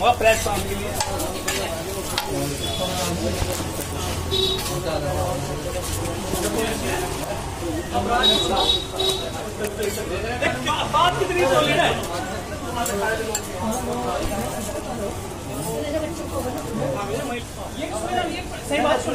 वहाँ प्लेटफॉर्म के लिए। बात कितनी बोली ना। सही बात सुन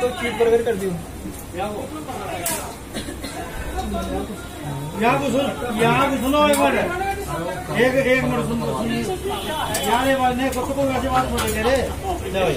तो चीज़ बर्गर कर दियो। यहाँ को सुन यहाँ को सुनो एक बार। एक एक मिनट सुन यहाँ एक बार नहीं कुछ को वैसे बात बोलेंगे रे। ले भाई।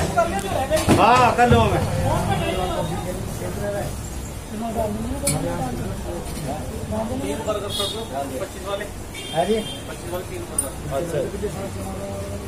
हाँ कर लो मैं। तीन बर्गर कर दो पच्चीस वाले। पच्चीस वाले तीन बर्गर अच्छा।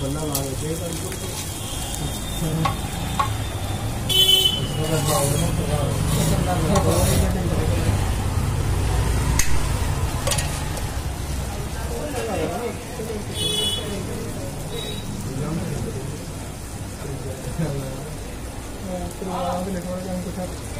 बंदा मार Terima kasih.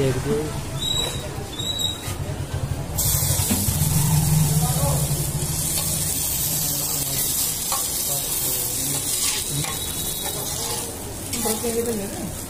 perdeu. Não pode perder também. Né?